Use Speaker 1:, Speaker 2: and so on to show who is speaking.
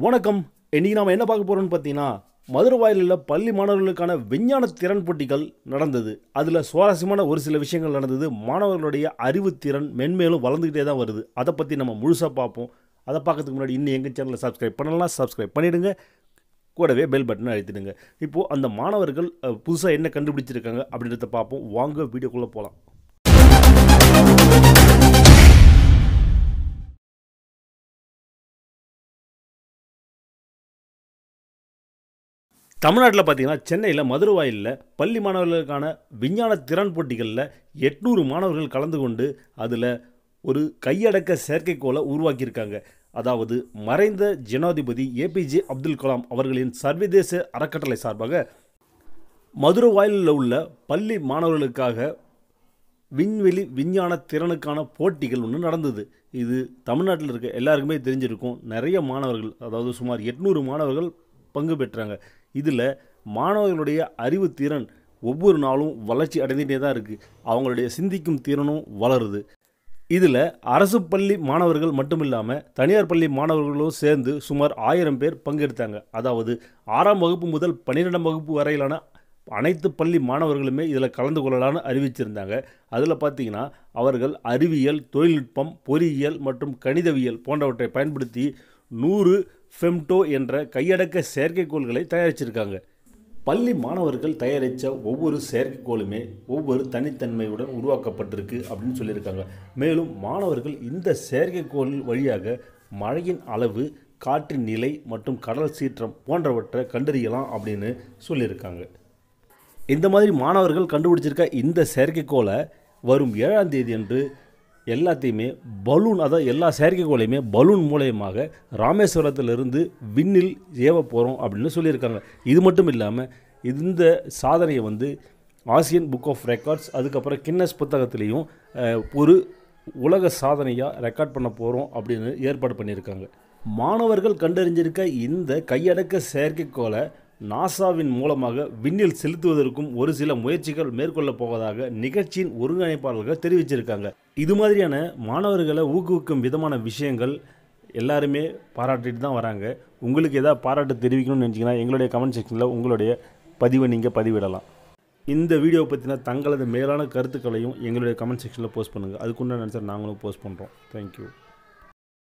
Speaker 1: வணக்கம். இன்றைக்கி நாம் என்ன பார்க்க போகிறோம்னு பார்த்தீங்கன்னா மதுரவாயிலில் பள்ளி மாணவர்களுக்கான விஞ்ஞான திறன் போட்டிகள் நடந்தது. அதில் சுவாரஸ்யமான ஒரு சில விஷயங்கள் நடந்தது. மாணவர்களுடைய அறிவுத்திறன் மென்மேலும் வளர்ந்துக்கிட்டே தான் வருது. அதை பற்றி நம்ம முழுசாக பார்ப்போம். அதை பார்க்கறதுக்கு முன்னாடி இன்னும் எங்கள் சேனலை சப்ஸ்கிரைப் பண்ணலாம் சப்ஸ்கிரைப் பண்ணிவிடுங்க கூடவே பெல் பட்டனை அழுத்திடுங்க. இப்போது அந்த மாணவர்கள் புதுசாக என்ன கண்டுபிடிச்சிருக்காங்க அப்படின்றத பார்ப்போம். வாங்க வீடியோக்குள்ளே போகலாம் தமிழ்நாட்டில் பார்த்தீங்கன்னா சென்னையில் மதுரவாயிலில் பள்ளி மாணவர்களுக்கான விஞ்ஞான திறன் போட்டிகளில் எட்நூறு மாணவர்கள் கலந்து கொண்டு அதில் ஒரு கையடக்க செயற்கைக்கோளை உருவாக்கியிருக்காங்க. அதாவது மறைந்த ஜனாதிபதி ஏபிஜே அப்துல் கலாம் அவர்களின் சர்வதேச அறக்கட்டளை சார்பாக மதுரவாயிலில் உள்ள பள்ளி மாணவர்களுக்காக விண்வெளி விஞ்ஞான திறனுக்கான போட்டிகள் ஒன்று நடந்தது. இது தமிழ்நாட்டில் இருக்க எல்லாருக்குமே தெரிஞ்சிருக்கும். நிறைய மாணவர்கள் அதாவது சுமார் எட்நூறு மாணவர்கள் பங்கு பெற்றாங்க. இதில் மாணவர்களுடைய அறிவு திறன் ஒவ்வொரு நாளும் வளர்ச்சி அடைந்துகிட்டே தான் இருக்குது. அவங்களுடைய சிந்திக்கும் திறனும் வளருது. இதில் அரசு பள்ளி மாணவர்கள் மட்டும் இல்லாமல் தனியார் பள்ளி மாணவர்களும் சேர்ந்து சுமார் ஆயிரம் பேர் பங்கெடுத்தாங்க. அதாவது ஆறாம் வகுப்பு முதல் பன்னிரெண்டாம் வகுப்பு வரையிலான அனைத்து பள்ளி மாணவர்களுமே இதில் கலந்து கொள்ளலான்னு அறிவிச்சிருந்தாங்க. அதில் பார்த்திங்கன்னா அவர்கள் அறிவியல் தொழில்நுட்பம் பொறியியல் மற்றும் கணிதவியல் போன்றவற்றை பயன்படுத்தி நூறு ஃபெம்டோ என்ற கையடக்க செயற்கைக்கோள்களை தயாரிச்சிருக்காங்க. பள்ளி மாணவர்கள் தயாரித்த ஒவ்வொரு செயற்கைக்கோளுமே ஒவ்வொரு தனித்தன்மையுடன் உருவாக்கப்பட்டிருக்கு அப்படின்னு சொல்லியிருக்காங்க. மேலும் மாணவர்கள் இந்த செயற்கைக்கோள் வழியாக மழையின் அளவு காற்றின் நிலை மற்றும் கடல் சீற்றம் போன்றவற்றை கண்டறியலாம் அப்படின்னு சொல்லியிருக்காங்க. இந்த மாதிரி மாணவர்கள் கண்டுபிடிச்சிருக்க இந்த செயற்கைக்கோளை வரும் ஏழாம் தேதி அன்று எல்லாத்தையுமே பலூன் அதாவது எல்லா செயற்கைக்கோளையுமே பலூன் மூலயமாக ராமேஸ்வரத்திலிருந்து விண்ணில் ஏவ போகிறோம் அப்படின்னு சொல்லியிருக்காங்க. இது மட்டும் இல்லாமல் இந்த சாதனையை வந்து ஆசியன் புக் ஆஃப் ரெக்கார்ட்ஸ் அதுக்கப்புறம் கின்னஸ் புத்தகத்துலேயும் ஒரு உலக சாதனையாக ரெக்கார்ட் பண்ண போகிறோம் அப்படின்னு ஏற்பாடு பண்ணியிருக்காங்க. மாணவர்கள் கண்டறிஞ்சிருக்க இந்த கையடக்க செயற்கைக்கோளை நாசாவின் மூலமாக விண்ணில் செலுத்துவதற்கும் ஒரு சில முயற்சிகள் மேற்கொள்ளப் போவதாக நிகழ்ச்சியின் ஒருங்கிணைப்பாளர்கள் தெரிவிச்சிருக்காங்க. இது மாதிரியான மாணவர்களை ஊக்குவிக்கும் விதமான விஷயங்கள் எல்லாருமே பாராட்டிட்டு தான் வராங்க. உங்களுக்கு எதாவது பாராட்டு தெரிவிக்கணும்னு நினச்சிங்கன்னா எங்களுடைய கமெண்ட் செக்ஷனில் உங்களுடைய பதிவை நீங்கள் பதிவிடலாம். இந்த வீடியோ பற்றின தங்களது மேலான கருத்துக்களையும் எங்களுடைய கமெண்ட் செக்ஷனில் போஸ்ட் பண்ணுங்கள் அதுக்குண்டான ஆன்சர் நாங்களும் போஸ்ட் பண்ணுறோம் தேங்க்யூ